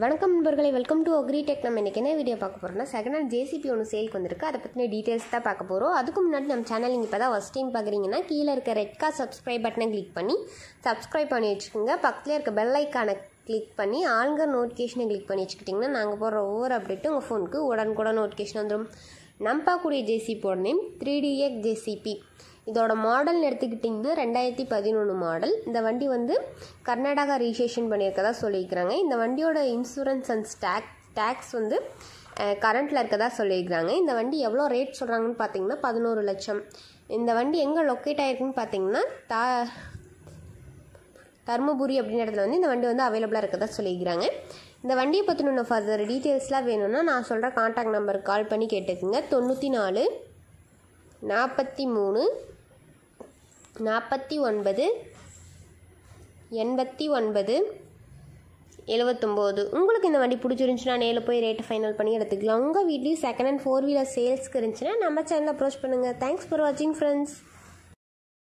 வணக்கம் நண்பர்களே welcome to agree tech நம்ம இன்றைக்கி என்ன வீடியோ பார்க்க போகிறோம்னா செகண்ட் ஹேண்ட் ஜேசிபி ஒன்று சேலுக்கு வந்திருக்கு. அதை பற்றின டீட்டெயில்ஸ் தான் பார்க்க போகிறோம் அதுக்கு முன்னாடி நம்ம சேனல் நீங்கள் இப்போ தான் ஃபஸ்ட் டைம் பார்க்குறீங்கன்னா கீழே இருக்க ரெட் கார் சப்ஸ்கிரைப் பட்டனை கிளிக் பண்ணி சப்ஸ்கிரைப் பண்ணி வச்சுக்கோங்க. பக்கத்தில் இருக்க பெல் ஐக்கானை கிளிக் பண்ணி ஆளுங்க நோட்டிஃபிகேஷனை கிளிக் பண்ணி வச்சுக்கிட்டிங்கன்னா நாங்கள் போடுற ஒவ்வொரு அப்டேட்டும் உங்கள் ஃபோனுக்கு உடனுக்குடன் நோட்டிஃபிகேஷன் வந்துடும் நம்பாக்கூடிய பார்க்கக்கூடிய ஜேசிபியோட நேம் த்ரீ டிஎக் ஜேசிபி இதோட மாடல்னு எடுத்துக்கிட்டிங்கன்னா ரெண்டாயிரத்தி பதினொன்று மாடல் இந்த வண்டி வந்து கர்நாடகா ரிஜிஸ்ட்ரேஷன் பண்ணியிருக்கதா சொல்லியிருக்கிறாங்க. இந்த வண்டியோட இன்சூரன்ஸ் அண்ட் ஸ்டாக் டேக்ஸ் வந்து கரண்ட்டில் இருக்கதா சொல்லியிருக்கிறாங்க. இந்த வண்டி எவ்வளோ ரேட் சொல்கிறாங்கன்னு பார்த்தீங்கன்னா பதினோரு லட்சம். இந்த வண்டி எங்கே லொக்கேட் ஆகிருக்குன்னு பார்த்தீங்கன்னா தா தருமபுரி அப்படின்ற இடத்துல வந்து இந்த வண்டி வந்து அவைலபிளாக இருக்கதா சொல்லியிருக்கிறாங்க. இந்த வண்டியை பற்றின ஃபர்தர் டீட்டெயில்ஸ்லாம் வேணும்னா நான் சொல்கிற காண்டாக்ட் நம்பருக்கு கால் பண்ணி கேட்டுக்குங்க. தொண்ணூற்றி நாலு நாற்பத்தி மூணு நாற்பத்தி ஒன்பது எண்பத்தி ஒன்பது எழுவத்தொம்போது. உங்களுக்கு இந்த வண்டி பிடிச்சிருந்துச்சுன்னா நேரில் போய் ரேட்டை ஃபைனல் பண்ணி எடுத்துக்கலாம். உங்கள் வீட்லேயும் செகண்ட் ஹேண்ட் ஃபோர் வீலர் சேல்ஸ்க்கு இருந்துச்சுன்னா நம்ம சேனல் அப்ரோச் பண்ணுங்கள் தேங்க்ஸ் ஃபார் வாட்சிங் ஃப்ரெண்ட்ஸ்